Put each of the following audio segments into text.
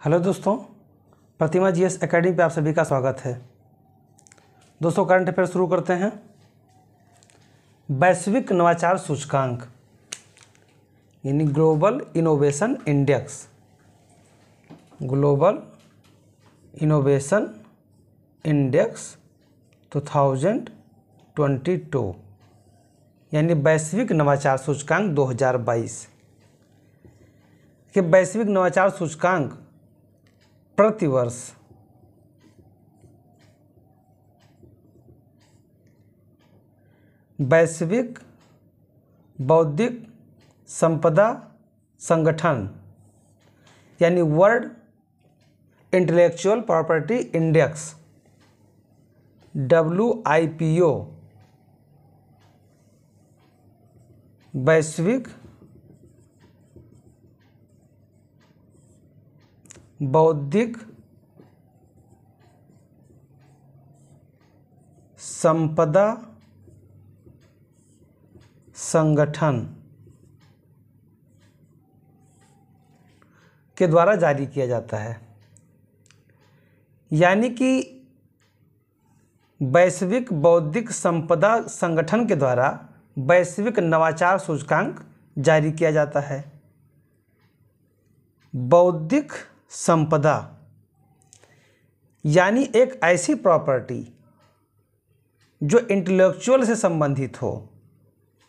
Hello दोस्तों, प्रतिमा GS academy पे आप सभी का स्वागत है। दोस्तों, करंट अफेयर शुरू करते हैं। वैश्विक नवाचार सूचकांक, यानी global innovation index global innovation index 2022 यानी वैश्विक नवाचार सूचकांक 2022 कि वैश्विक नवाचार सूचकांक प्रतिवर्ष। वैश्विक बौद्धिक संपदा संगठन, यानी world intellectual property index, W I P O. वैश्विक बौद्धिक संपदा संगठन के द्वारा जारी किया जाता है। यानी कि वैश्विक बौद्धिक संपदा संगठन के द्वारा वैश्विक नवाचार सूचकांक जारी किया जाता है। बौद्धिक संपदा। यानी एक ऐसी प्रॉपर्टी जो इंटेलेक्चुअल से संबंधित हो,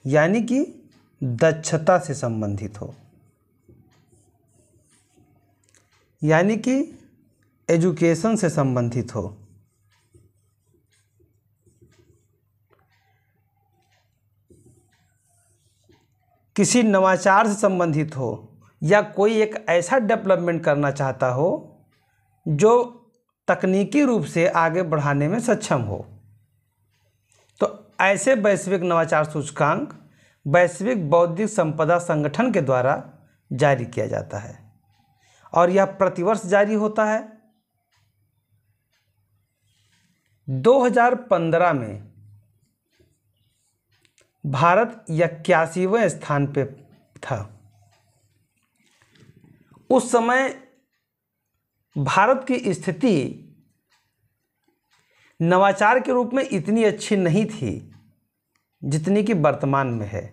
यानी कि दक्षता से संबंधित हो। यानी कि एजुकेशन से संबंधित हो। किसी नवाचार से संबंधित हो या कोई एक ऐसा डेवलपमेंट करना चाहता हो जो तकनीकी रूप से आगे बढ़ाने में सक्षम हो। तो ऐसे वैश्विक नवाचार सूचकांक वैश्विक बौद्धिक संपदा संगठन के द्वारा जारी किया जाता है और यह प्रतिवर्ष जारी होता है। 2015 में भारत इक्यासीवें स्थान पे था। उस समय भारत की स्थिति नवाचार के रूप में इतनी अच्छी नहीं थी जितनी कि वर्तमान में है।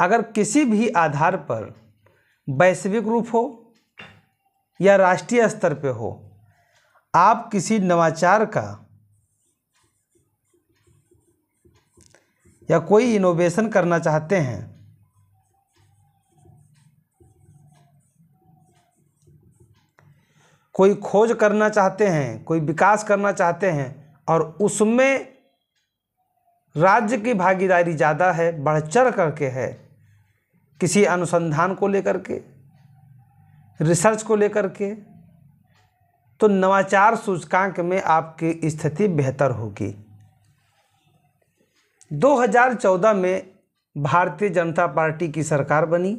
अगर किसी भी आधार पर वैश्विक रूप हो या राष्ट्रीय स्तर पे हो, आप किसी नवाचार का या कोई इनोवेशन करना चाहते हैं कोई खोज करना चाहते हैं, कोई विकास करना चाहते हैं और उसमें राज्य की भागीदारी ज़्यादा है, बढ़ चढ़ करके है, किसी अनुसंधान को लेकर के, रिसर्च को लेकर के तो नवाचार सूचकांक में आपकी स्थिति बेहतर होगी। 2014 में भारतीय जनता पार्टी की सरकार बनी।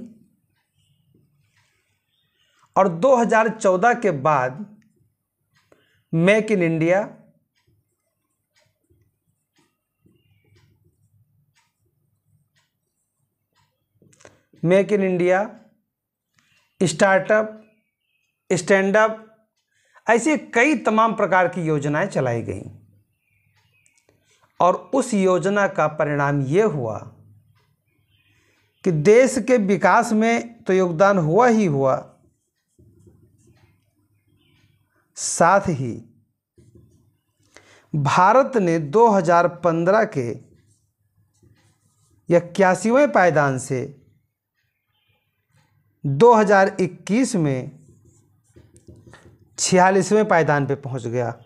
और 2014 के बाद make in India make in India, startup stand up ऐसी कई तमाम प्रकार की योजनाएँ चलाई गईं। और उस योजना का परिणाम ये हुआ कि देश के विकास में तो योगदान हुआ ही हुआ साथ ही भारत ने 2015 के इक्यासीवें पायदान से 2021 में छियालीसवें पायदान पे पहुँच गया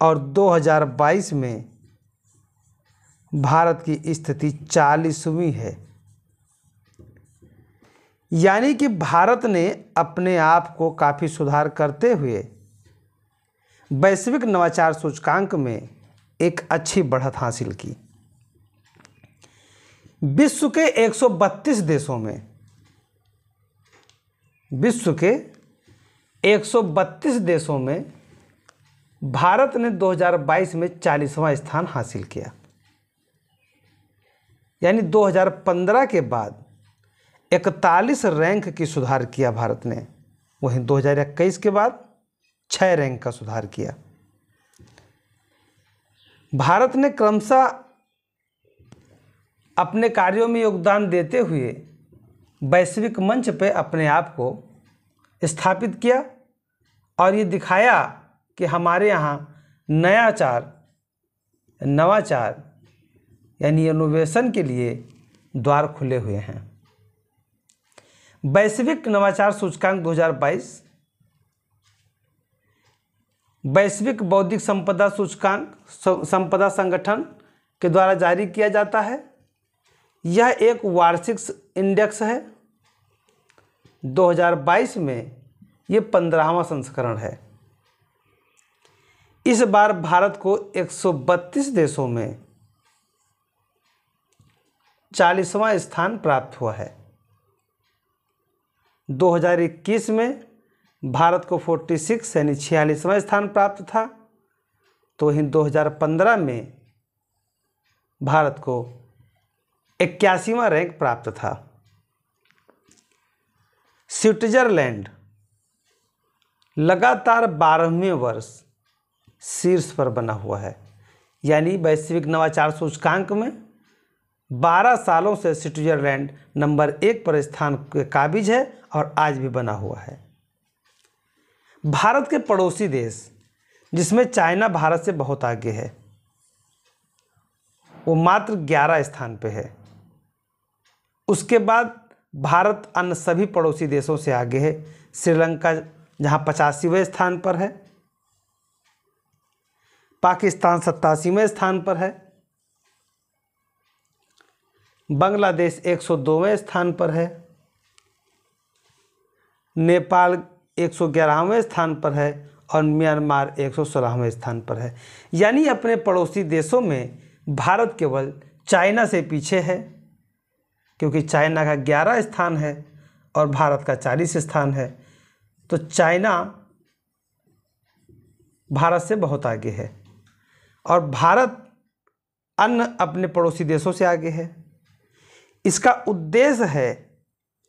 और 2022 में भारत की स्थिति चालीसवीं है। यानी कि भारत ने अपने आप को काफ़ी सुधार करते हुए वैश्विक नवाचार सूचकांक में एक अच्छी बढ़त हासिल की। विश्व के 132 देशों में, विश्व के 132 देशों में भारत ने 2022 में चालीसवां स्थान हासिल किया। यानी 2015 के बाद इकतालीस रैंक की सुधार किया भारत ने। वहीं 2021 के बाद छः रैंक का सुधार किया। भारत ने क्रमशः अपने कार्यों में योगदान देते हुए वैश्विक मंच पर अपने आप को स्थापित किया और ये दिखाया कि हमारे यहाँ नयाचार नवाचार, यानी इनोवेशन के लिए द्वार खुले हुए हैं। वैश्विक नवाचार सूचकांक 2022 वैश्विक बौद्धिक संपदा सूचकांक संपदा संगठन के द्वारा जारी किया जाता है। यह एक वार्षिक इंडेक्स है। 2022 में ये पंद्रहवा संस्करण है। इस बार भारत को 132 देशों में चालीसवां स्थान प्राप्त हुआ है। 2021 में भारत को 46 यानी छियालीसवां स्थान प्राप्त था। तो वहीं 2015 में भारत को इक्यासीवा रैंक प्राप्त था। स्विट्जरलैंड लगातार बारहवें वर्ष शीर्ष पर बना हुआ है, यानी वैश्विक नवाचार सूचकांक में 12 सालों से स्विट्जरलैंड नंबर एक पर स्थान के काबिज है और आज भी बना हुआ है। भारत के पड़ोसी देश, जिसमें चाइना भारत से बहुत आगे है, वो मात्र 11 स्थान पे है। उसके बाद भारत अन्य सभी पड़ोसी देशों से आगे है। श्रीलंका, जहाँ पचासीवें स्थान पर है। पाकिस्तान सत्तासीवें स्थान पर है। बांग्लादेश एक सौ दोवें स्थान पर है। नेपाल एक सौ ग्यारहवें स्थान पर है और म्यांमार एक स्थान पर है। यानी अपने पड़ोसी देशों में भारत केवल चाइना से पीछे है, क्योंकि चाइना का ग्यारह स्थान है और भारत का चालीस स्थान है। तो चाइना भारत से बहुत आगे है और भारत अन्य अपने पड़ोसी देशों से आगे है। इसका उद्देश्य है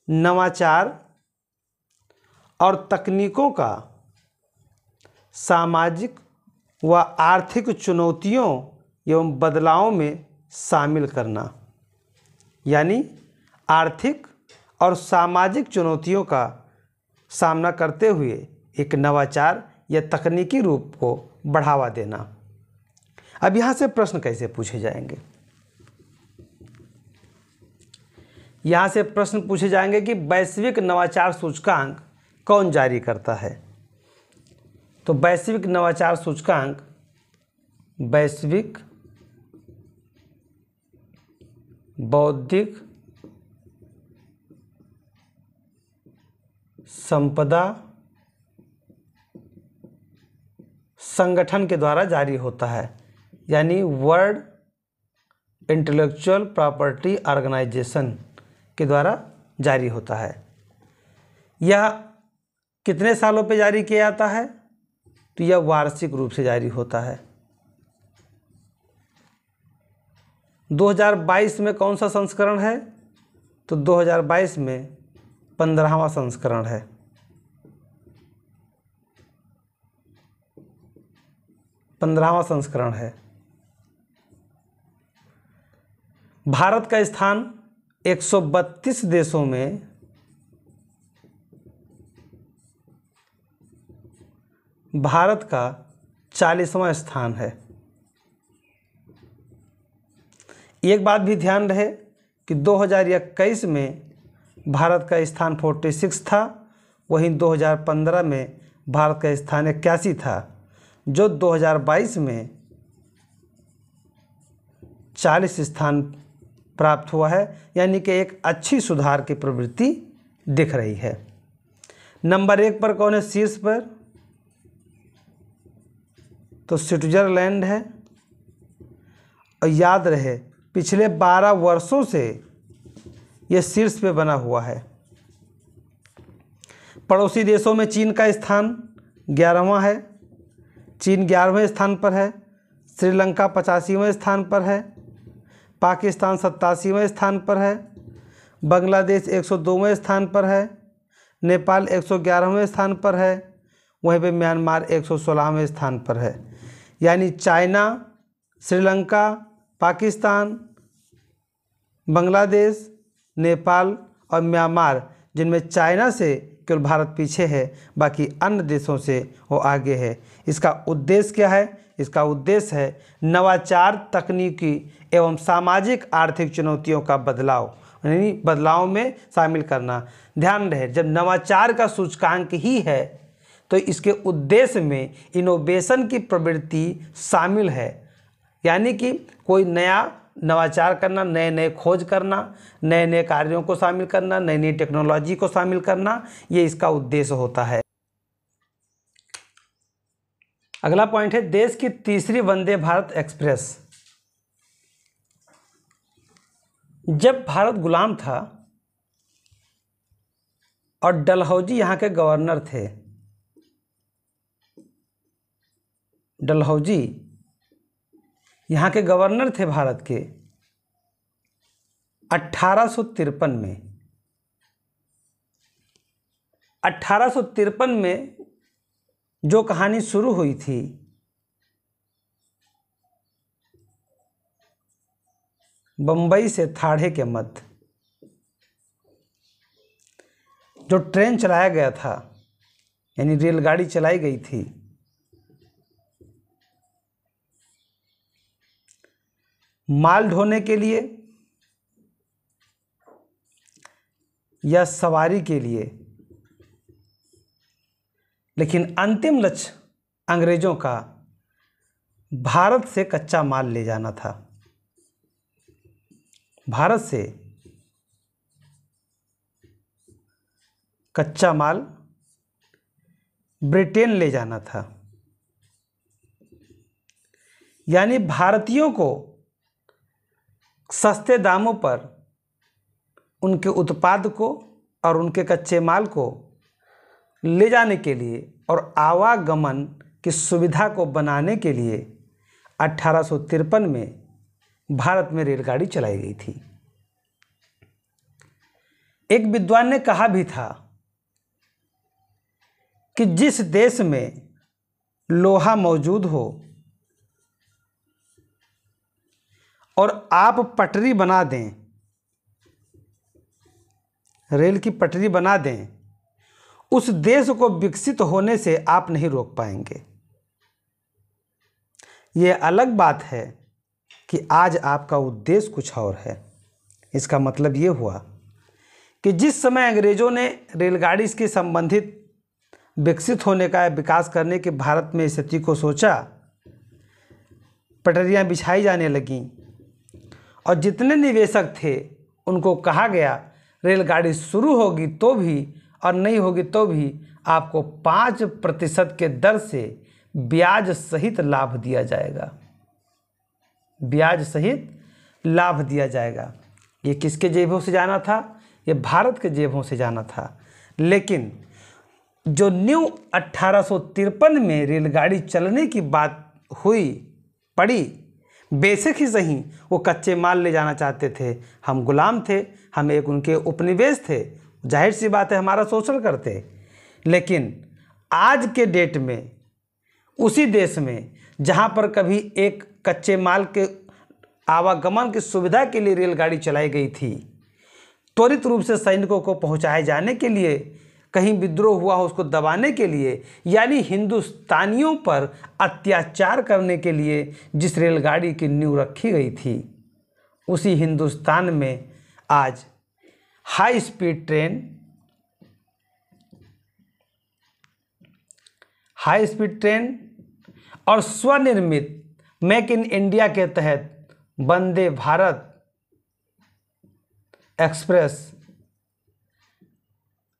नवाचार और तकनीकों का सामाजिक व आर्थिक चुनौतियों एवं बदलावों में शामिल करना, यानी आर्थिक और सामाजिक चुनौतियों का सामना करते हुए एक नवाचार या तकनीकी रूप को बढ़ावा देना। अब यहाँ से प्रश्न कैसे पूछे जाएँगे? यहाँ से प्रश्न पूछे जाएँगे कि वैश्विक नवाचार सूचकांक कौन जारी करता है? तो वैश्विक नवाचार सूचकांक, वैश्विक, बौद्धिक, संपदा, संगठन के द्वारा जारी होता है। यानी वर्ल्ड इंटेलेक्चुअल प्रॉपर्टी ऑर्गेनाइजेशन। के द्वारा जारी होता है। यह कितने सालों पे जारी किया जाता है? तो यह वार्षिक रूप से जारी होता है। 2022 में कौन सा संस्करण है? तो 2022 में पंद्रहवा संस्करण है। पंद्रहवा संस्करण है। भारत का स्थान 132 देशों में भारत का चालीसवां स्थान है। एक बात भी ध्यान रहे कि 2021 में भारत का स्थान 46 था, वहीं 2015 में भारत का स्थान इक्यासी था, जो 2022 में 40 स्थान प्राप्त हुआ है, यानी कि एक अच्छी सुधार की प्रवृत्ति दिख रही है। नंबर एक पर कौन है? शीर्ष पर। तो स्विट्जरलैंड है। और याद रहे, पिछले बारह वर्षों से यह शीर्ष पे बना हुआ है। पड़ोसी देशों में चीन का स्थान ग्यारहवा है। चीन ग्यारहवें स्थान पर है। श्रीलंका पचासीवें स्थान पर है। पाकिस्तान सत्तासीवें स्थान पर है, बांग्लादेश एक सौ दोवें स्थान पर है, नेपाल एक सौ ग्यारहवें स्थान पर है, वहीं पे म्यांमार एक सौ सोलहवें स्थान पर है। यानी चाइना, श्रीलंका, पाकिस्तान, बांग्लादेश, नेपाल और म्यांमार, जिनमें चाइना से केवल भारत पीछे है, बाकी अन्य देशों से वो आगे है। इसका उद्देश्य क्या है? इसका उद्देश्य है नवाचार तकनीकी एवं सामाजिक आर्थिक चुनौतियों का बदलाव, यानी बदलाव में शामिल करना। ध्यान रहे, जब नवाचार का सूचकांक ही है तो इसके उद्देश्य में इनोवेशन की प्रवृत्ति शामिल है। यानी कि कोई नया नवाचार करना नए नए खोज करना नए नए कार्यों को शामिल करना नई नई टेक्नोलॉजी को शामिल करना, ये इसका उद्देश्य होता है। अगला पॉइंट है, देश की तीसरी वंदे भारत एक्सप्रेस। जब भारत गुलाम था और डलहौजी यहाँ के गवर्नर थे, डलहौजी यहाँ के गवर्नर थे भारत के अट्ठारह में। अट्ठारह में जो कहानी शुरू हुई थी बम्बई से थाड़े के मध्य, जो ट्रेन चलाया गया था, यानी रेलगाड़ी चलाई गई थी माल ढोने के लिए या सवारी के लिए। लेकिन अंतिम लक्ष्य अंग्रेज़ों का भारत से कच्चा माल ले जाना था। भारत से कच्चा माल ब्रिटेन ले जाना था। यानी भारतीयों को सस्ते दामों पर उनके उत्पाद को और उनके कच्चे माल को ले जाने के लिए और आवागमन की सुविधा को बनाने के लिए अठारह में भारत में रेलगाड़ी चलाई गई थी। एक विद्वान ने कहा भी था कि जिस देश में लोहा मौजूद हो और आप पटरी बना दें। रेल की पटरी बना दें। उस देश को विकसित होने से आप नहीं रोक पाएँगे। ये अलग बात है कि आज आपका उद्देश्य कुछ और है। इसका मतलब ये हुआ कि जिस समय अंग्रेज़ों ने रेलगाड़ी के संबंधित विकसित होने का या विकास करने के भारत में स्थिति को सोचा, पटरियाँ बिछाई जाने लगीं। और जितने निवेशक थे, उनको कहा गया, रेलगाड़ी शुरू होगी तो भी और नहीं होगी तो भी आपको पाँच प्रतिशत के दर से ब्याज सहित लाभ दिया जाएगा। ब्याज सहित लाभ दिया जाएगा। ये किसके जेबों से जाना था? ये भारत के जेबों से जाना था। लेकिन जो न्यू अट्ठारह में रेलगाड़ी चलने की बात हुई, पड़ी बेसिक ही सही, वो कच्चे माल ले जाना चाहते थे। हम गुलाम थे, हम एक उनके उपनिवेश थे। ज़ाहिर सी बात है, हमारा शोषण करते। लेकिन आज के डेट में, उसी देश में, जहाँ पर कभी एक कच्चे माल के आवागमन की सुविधा के लिए रेलगाड़ी चलाई गई थी, त्वरित रूप से सैनिकों को पहुँचाए जाने के लिए कहीं विद्रोह हुआ हो उसको दबाने के लिए, यानी हिंदुस्तानियों पर अत्याचार करने के लिए जिस रेलगाड़ी की नींव रखी गई थी, उसी हिंदुस्तान में आज high speed train high speed train और स्वनिर्मित मेक इन इंडिया के तहत वंदे भारत एक्सप्रेस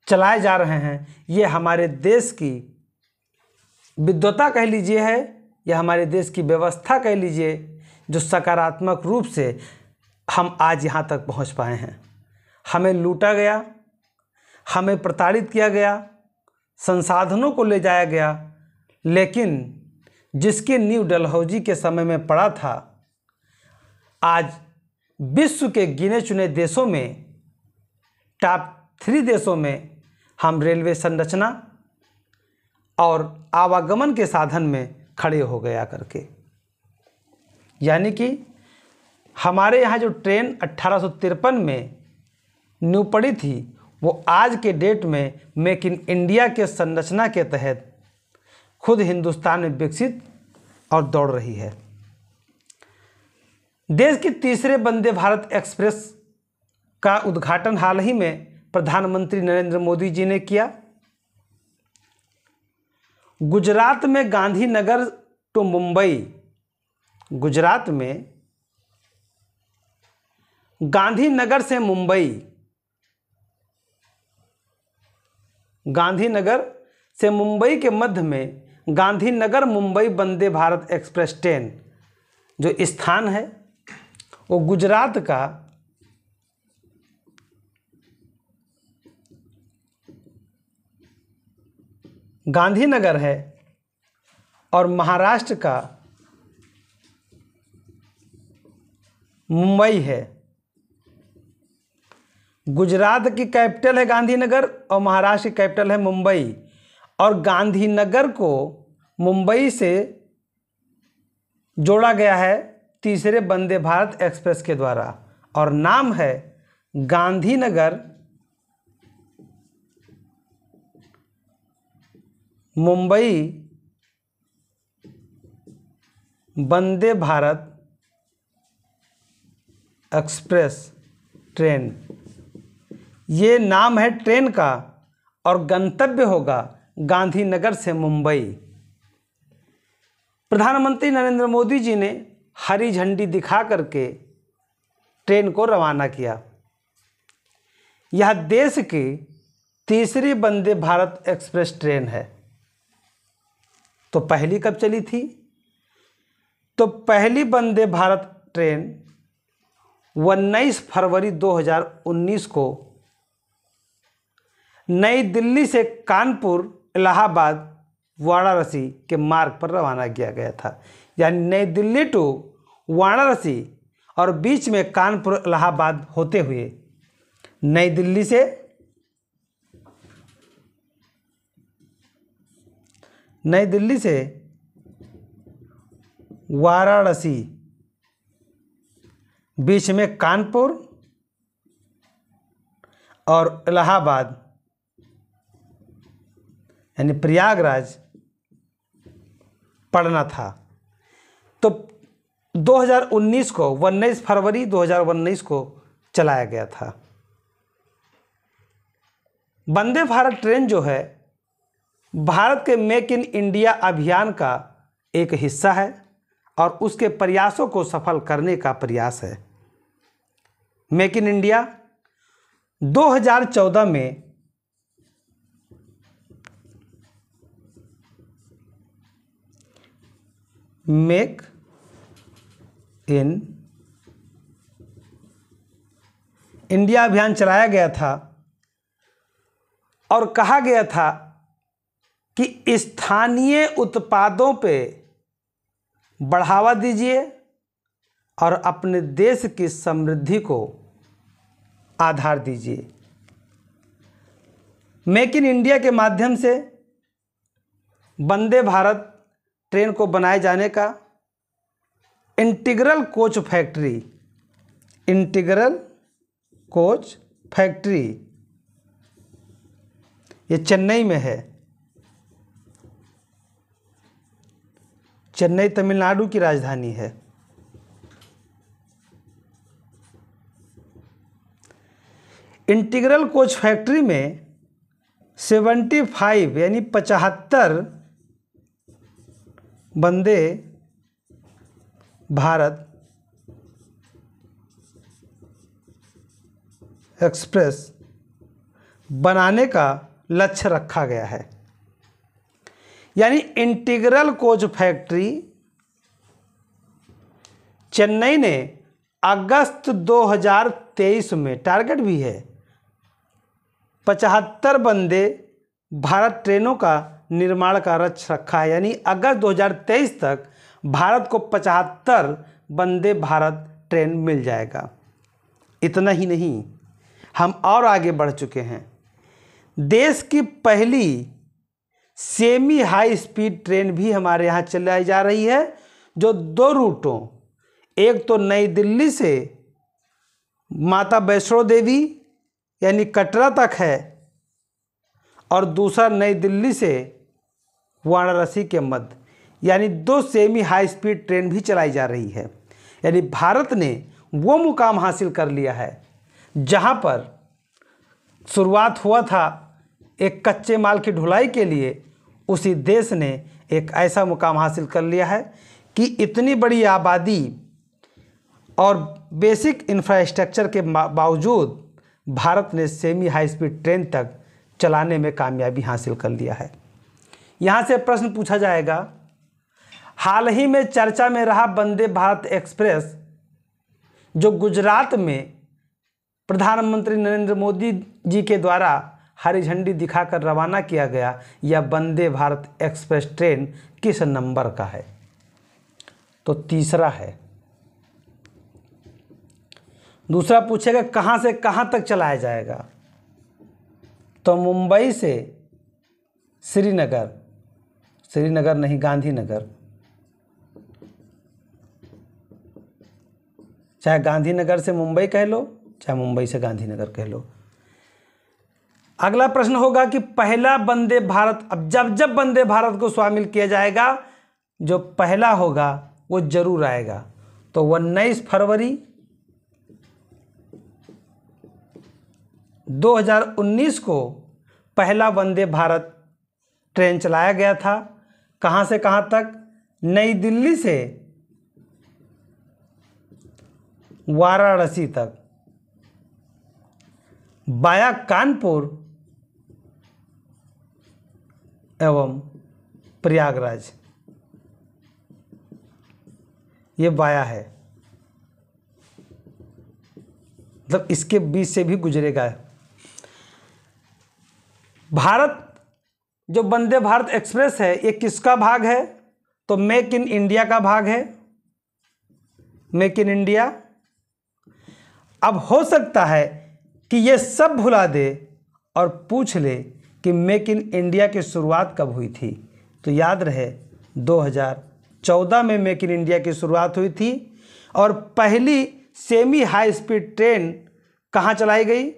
चलाए जा रहे हैं, ये हमारे देश की विद्वता कह लीजिए है, या हमारे देश की व्यवस्था कह लीजिए, जो सकारात्मक रूप से हम आज यहाँ तक पहुँच पाए हैं। हमें लूटा गया, हमें प्रताड़ित किया गया, संसाधनों को ले जाया गया, लेकिन जिसके नींव डलहौजी के समय में पड़ा था, आज विश्व के गिने चुने देशों में टॉप थ्री देशों में हम रेलवे संरचना और आवागमन के साधन में खड़े हो गया करके। यानी कि हमारे यहाँ जो ट्रेन अट्ठारह में न्यू पड़ी थी, वो आज के डेट में मेक इन इंडिया के संरचना के तहत खुद हिंदुस्तान में विकसित और दौड़ रही है। देश की तीसरे वंदे भारत एक्सप्रेस का उद्घाटन हाल ही में प्रधानमंत्री नरेंद्र मोदी जी ने किया। गुजरात में गांधीनगर टू मुंबई। गुजरात में गांधीनगर से मुंबई। गांधीनगर से मुंबई के मध्य में गांधीनगर मुंबई वंदे भारत एक्सप्रेस ट्रेन जो स्थान है, वो गुजरात का गांधीनगर है और महाराष्ट्र का मुंबई है। गुजरात की कैपिटल है गांधीनगर और महाराष्ट्र की कैपिटल है मुंबई। और गांधीनगर को मुंबई से जोड़ा गया है तीसरे वंदे भारत एक्सप्रेस के द्वारा। और नाम है गांधीनगर मुंबई, वंदे भारत एक्सप्रेस ट्रेन। ये नाम है ट्रेन का और गंतव्य होगा गांधीनगर से मुंबई। प्रधानमंत्री नरेंद्र मोदी जी ने हरी झंडी दिखा करके ट्रेन को रवाना किया। यह देश की तीसरी वंदे भारत एक्सप्रेस ट्रेन है। तो पहली कब चली थी? तो पहली वंदे भारत ट्रेन 19 फरवरी 2019 को नई दिल्ली से कानपुर, इलाहाबाद, वाराणसी के मार्ग पर रवाना किया गया था। यानी नई दिल्ली टू वाराणसी और बीच में कानपुर, इलाहाबाद होते हुए नई दिल्ली से नई दिल्ली से वाराणसी, बीच में कानपुर और इलाहाबाद, यानी प्रयागराज पढ़ना था। तो 2019 को 19 फरवरी 2019 को चलाया गया था। वंदे भारत ट्रेन जो है भारत के मेक इन इंडिया अभियान का एक हिस्सा है और उसके प्रयासों को सफल करने का प्रयास है। मेक इन इंडिया 2014 में मेक इन इंडिया अभियान चलाया गया था और कहा गया था कि स्थानीय उत्पादों पे बढ़ावा दीजिए और अपने देश की समृद्धि को आधार दीजिए। मेक इन इंडिया के माध्यम से वंदे भारत ट्रेन को बनाए जाने का integral coach factory, integral coach factory ये चेन्नई में है। चेन्नई तमिलनाडु की राजधानी है। इंटीग्रल कोच फैक्ट्री में 75 यानी पचहत्तर बंदे भारत एक्सप्रेस बनाने का लक्ष्य रखा गया है। यानी इंटीग्रल कोच फैक्ट्री चेन्नई ने अगस्त 2023 में टारगेट भी है, पचहत्तर बंदे भारत ट्रेनों का निर्माण का लक्ष्य रखा है। यानी अगस्त 2023 तक भारत को पचहत्तर वंदे भारत ट्रेन मिल जाएगा। इतना ही नहीं, हम और आगे बढ़ चुके हैं। देश की पहली सेमी हाई स्पीड ट्रेन भी हमारे यहाँ चलाई जा रही है, जो दो रूटों, एक तो नई दिल्ली से माता वैष्णो देवी, यानी कटरा तक है, और दूसरा नई दिल्ली से वाराणसी के मध्य, यानी दो सेमी हाई स्पीड ट्रेन भी चलाई जा रही है। यानी भारत ने वो मुकाम हासिल कर लिया है, जहाँ पर शुरुआत हुआ था एक कच्चे माल की ढुलाई के लिए उसी देश ने एक ऐसा मुकाम हासिल कर लिया है कि इतनी बड़ी आबादी और बेसिक इंफ्रास्ट्रक्चर के बावजूद भारत ने सेमी हाई स्पीड ट्रेन तक चलाने में कामयाबी हासिल कर लिया है। यहाँ से प्रश्न पूछा जाएगा, हाल ही में चर्चा में रहा वंदे भारत एक्सप्रेस, जो गुजरात में प्रधानमंत्री नरेंद्र मोदी जी के द्वारा हरी झंडी दिखाकर रवाना किया गया। यह वंदे भारत एक्सप्रेस ट्रेन किस नंबर का है? तो तीसरा है। दूसरा पूछेगा, कहाँ से कहाँ तक चलाया जाएगा? तो मुंबई से श्रीनगर श्रीनगर नहीं, गांधीनगर। चाहे गांधीनगर से मुंबई कह लो, चाहे मुंबई से गांधीनगर कह लो। अगला प्रश्न होगा कि पहला वंदे भारत, अब जब जब वंदे भारत को शामिल किया जाएगा, जो पहला होगा, वो ज़रूर आएगा। तो उन्नीस फरवरी 2019 को पहला वंदे भारत ट्रेन चलाया गया था। कहाँ से कहाँ तक? नई दिल्ली से वाराणसी तक। बाया कानपुर एवं प्रयागराज। ये बाया है। मतलब इसके बीच से भी गुजरेगा। भारत, जो वंदे भारत एक्सप्रेस है, ये किसका भाग है? तो मेक इन इंडिया का भाग है। Make in India. अब हो सकता है कि ये सब भुला दे और पूछ ले कि मेक इन इंडिया की शुरुआत कब हुई थी? तो याद रहे 2014 में मेक इन इंडिया की शुरुआत हुई थी और पहली सेमी हाई स्पीड ट्रेन कहाँ चलाई गई?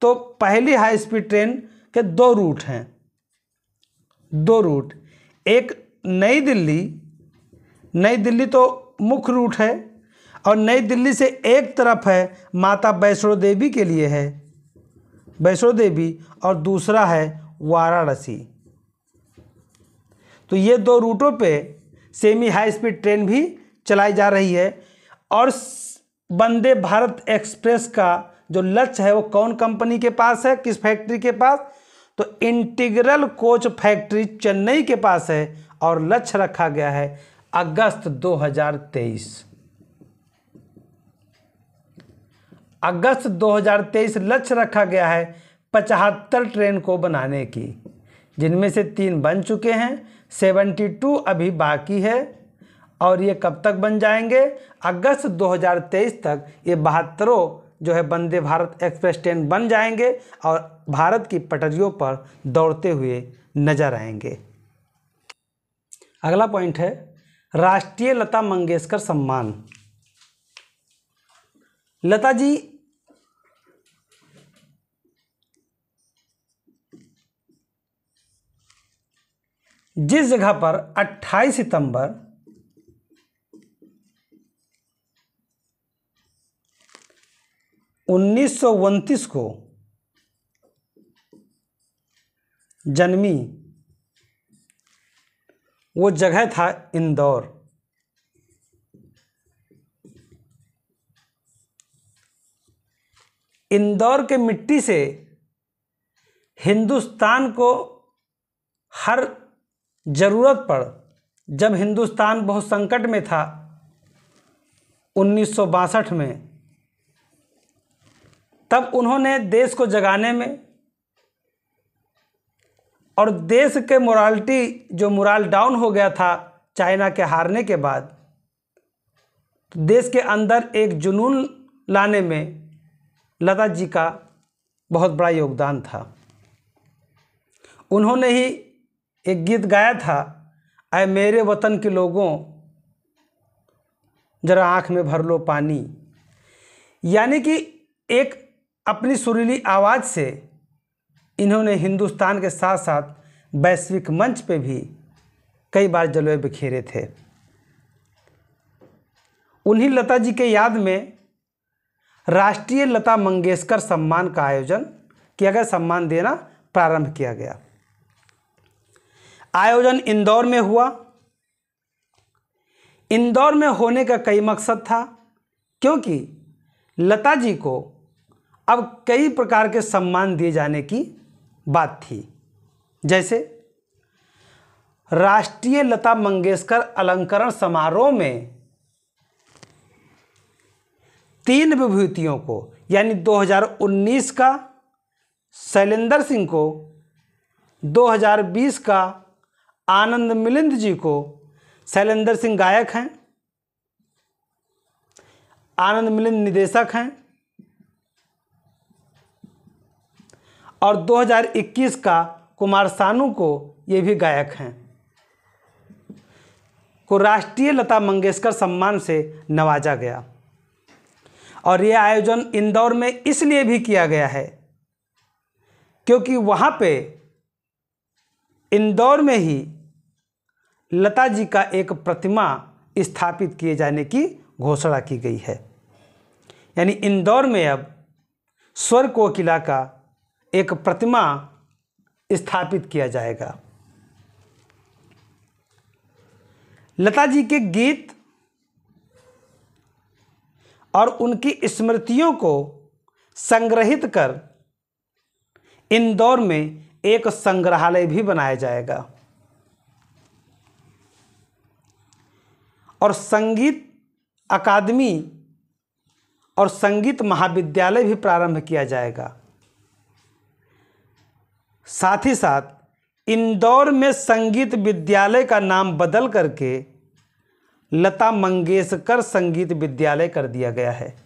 तो पहली हाई स्पीड ट्रेन के दो रूट हैं। दो रूट। एक नई दिल्ली। नई दिल्ली तो मुख्य रूट है और नई दिल्ली से एक तरफ़ है माता वैष्णो देवी के लिए है। वैष्णो देवी और दूसरा है वाराणसी। तो ये दो रूटों पे सेमी हाई स्पीड ट्रेन भी चलाई जा रही है और वंदे भारत एक्सप्रेस का जो लक्ष्य है वो कौन कंपनी के पास है, किस फैक्ट्री के पास? तो इंटीग्रल कोच फैक्ट्री चेन्नई के पास है और लक्ष्य रखा गया है अगस्त 2023 अगस्त 2023 लक्ष्य रखा गया है पचहत्तर ट्रेन को बनाने की। जिनमें से तीन बन चुके हैं 72 अभी बाकी है। और ये कब तक बन जाएँगे? अगस्त 2023 तक ये बहत्तरों जो है वंदे भारत एक्सप्रेस ट्रेन बन जाएँगे और भारत की पटरियों पर दौड़ते हुए नज़र आएँगे। अगला पॉइंट है, राष्ट्रीय लता मंगेशकर सम्मान। लता जी जिस जगह पर 28 सितंबर उन्नीस को जन्मी, वो जगह था इंदौर। इंदौर के मिट्टी से हिंदुस्तान को हर ज़रूरत पड़। जब हिंदुस्तान बहुत संकट में था, उन्नीस सौ बासठ में, तब उन्होंने देश को जगाने में और देश के मोरालिटी जो मोराल डाउन हो गया था, चाइना के हारने के बाद तो देश के अंदर एक जुनून लाने में लता जी का बहुत बड़ा योगदान था। उन्होंने ही एक गीत गाया था, आए मेरे वतन के लोगों, जरा आँख में भर लो पानी। यानी कि एक अपनी सुरीली आवाज़ से इन्होंने हिंदुस्तान के साथ साथ वैश्विक मंच पे भी कई बार जलवे बिखेरे थे। उन्हीं लता जी के याद में राष्ट्रीय लता मंगेशकर सम्मान का आयोजन किया गया, सम्मान देना प्रारंभ किया गया। आयोजन इंदौर में हुआ। इंदौर में होने का कई मकसद था, क्योंकि लता जी को अब कई प्रकार के सम्मान दिए जाने की बात थी। जैसे, राष्ट्रीय लता मंगेशकर अलंकरण समारोह में तीन विभूतियों को, यानी 2019 का, शैलेंद्र सिंह को 2020 का आनंद मिलिंद जी को शैलेंद्र सिंह गायक हैं, आनंद मिलिंद निदेशक हैं, और 2021 का कुमार सानू को ये भी गायक हैं। को राष्ट्रीय लता मंगेशकर सम्मान से नवाजा गया। और ये आयोजन इंदौर में इसलिए भी किया गया है क्योंकि वहाँ पे इंदौर में ही लता जी का एक प्रतिमा स्थापित किए जाने की घोषणा की गई है। यानी इंदौर में अब स्वर कोकिला का एक प्रतिमा स्थापित किया जाएगा। लता जी के गीत और उनकी स्मृतियों को संग्रहित कर इंदौर में एक संग्रहालय भी बनाया जाएगा। और संगीत अकादमी और संगीत महाविद्यालय भी प्रारंभ किया जाएगा। साथ ही साथ इंदौर में संगीत विद्यालय का नाम बदल करके लता मंगेशकर संगीत विद्यालय कर दिया गया है।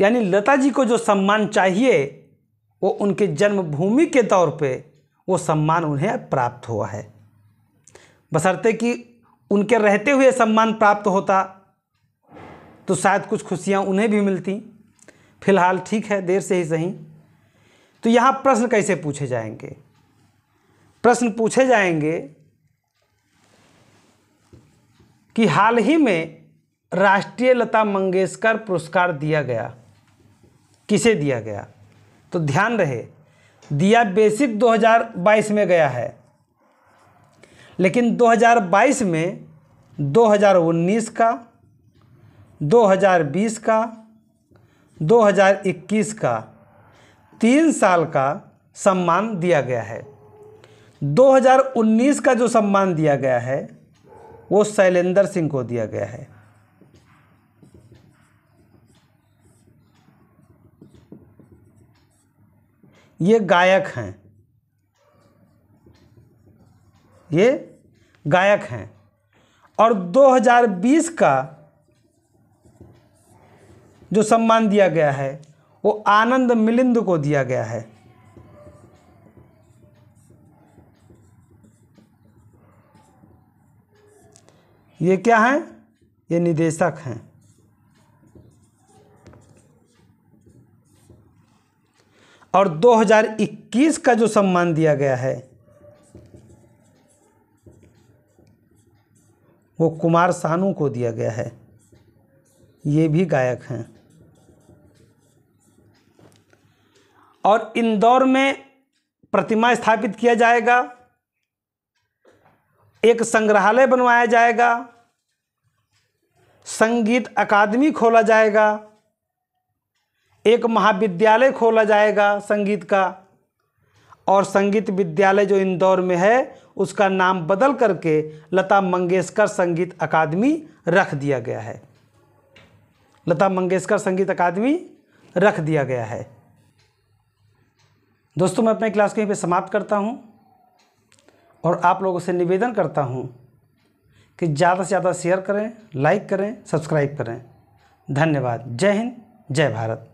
यानी लता जी को जो सम्मान चाहिए, वो उनके जन्मभूमि के तौर पे वो सम्मान उन्हें प्राप्त हुआ है। बसरते कि उनके रहते हुए सम्मान प्राप्त होता तो शायद कुछ खुशियाँ उन्हें भी मिलती। फ़िलहाल ठीक है, देर से ही सही। तो यहाँ प्रश्न कैसे पूछे जाएँगे? प्रश्न पूछे जाएँगे कि हाल ही में राष्ट्रीय लता मंगेशकर पुरस्कार दिया गया। किसे दिया गया? तो ध्यान रहे, दिया बेसिक 2022 में गया है। लेकिन 2022 में 2019 का 2020 का 2021 का तीन साल का सम्मान दिया गया है। 2019 का जो सम्मान दिया गया है, वो शैलेंद्र सिंह को दिया गया है। ये गायक हैं। ये गायक हैं। और 2020 का जो सम्मान दिया गया है, वो आनंद मिलिंद को दिया गया है। ये क्या है? ये निदेशक हैं। और 2021 का जो सम्मान दिया गया है वो कुमार सानू को दिया गया है। ये भी गायक हैं। और इंदौर में प्रतिमा स्थापित किया जाएगा। एक संग्रहालय बनवाया जाएगा। संगीत अकादमी खोला जाएगा। एक महाविद्यालय खोला जाएगा संगीत का। और संगीत विद्यालय जो इंदौर में है उसका नाम बदल करके लता मंगेशकर संगीत अकादमी रख दिया गया है। लता मंगेशकर संगीत अकादमी रख दिया गया है। दोस्तों, मैं अपने क्लास को यहीं पे समाप्त करता हूँ और आप लोगों से निवेदन करता हूँ कि ज़्यादा से ज़्यादा शेयर करें, लाइक करें, सब्सक्राइब करें। धन्यवाद। जय हिंद, जय भारत।